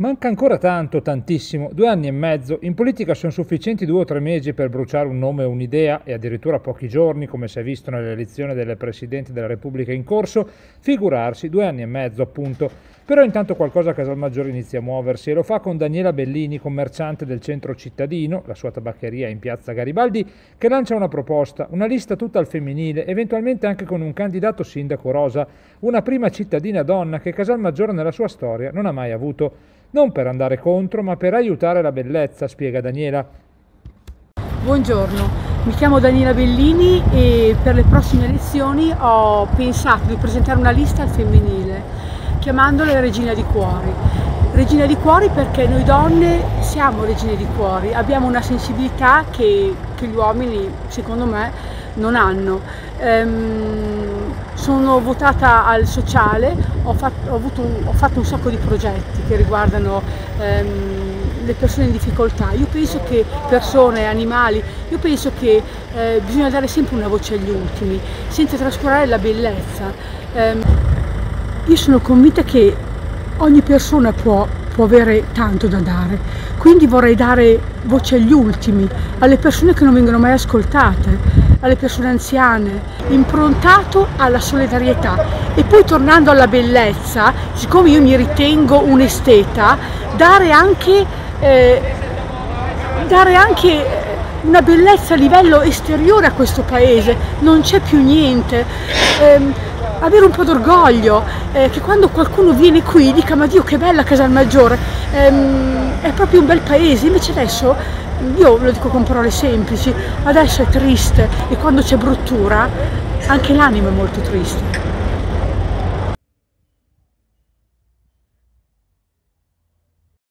Manca ancora tanto, tantissimo, due anni e mezzo. In politica sono sufficienti due o tre mesi per bruciare un nome o un'idea, e addirittura pochi giorni, come si è visto nell'elezione delle Presidenti della Repubblica in corso, figurarsi due anni e mezzo appunto. Però intanto qualcosa a Casalmaggiore inizia a muoversi e lo fa con Daniela Bellini, commerciante del centro cittadino, la sua tabaccheria in piazza Garibaldi, che lancia una proposta, una lista tutta al femminile, eventualmente anche con un candidato sindaco rosa, una prima cittadina donna che Casalmaggiore nella sua storia non ha mai avuto non per andare contro, ma per aiutare la bellezza, spiega Daniela. Buongiorno, mi chiamo Daniela Bellini e per le prossime elezioni ho pensato di presentare una lista al femminile, chiamandola Regina di Cuori. Regina di Cuori perché noi donne siamo regine di cuori, abbiamo una sensibilità che, che gli uomini, secondo me, non hanno. Ehm, sono votata al sociale, ho fatto, ho, un, ho fatto, un, sacco di progetti che riguardano ehm, le persone in difficoltà. Io penso che persone, animali, io penso che eh, bisogna dare sempre una voce agli ultimi, senza trascurare la bellezza. Ehm, io sono convinta che ogni persona può, può avere tanto da dare, quindi vorrei dare voce agli ultimi, alle persone che non vengono mai ascoltate alle persone anziane, improntato alla solidarietà e poi tornando alla bellezza, siccome io mi ritengo un esteta, dare anche, eh, dare anche una bellezza a livello esteriore a questo paese, non c'è più niente. Eh, avere un po' d'orgoglio, eh, che quando qualcuno viene qui dica ma Dio che bella Casalmaggiore, ehm, è proprio un bel paese, invece adesso io lo dico con parole semplici, adesso è triste e quando c'è bruttura anche l'animo è molto triste.